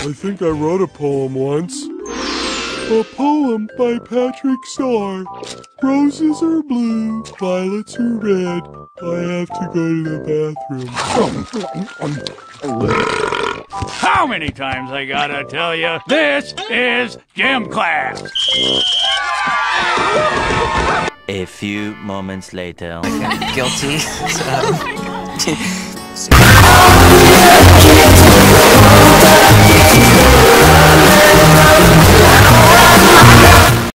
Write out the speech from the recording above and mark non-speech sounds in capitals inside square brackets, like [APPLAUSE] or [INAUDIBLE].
I think I wrote a poem once. A poem by Patrick Star. Roses are blue, violets are red. I have to go to the bathroom. How many times I gotta tell you, this is gym class. A few moments later. [LAUGHS] Guilty. [LAUGHS] Oh [LAUGHS]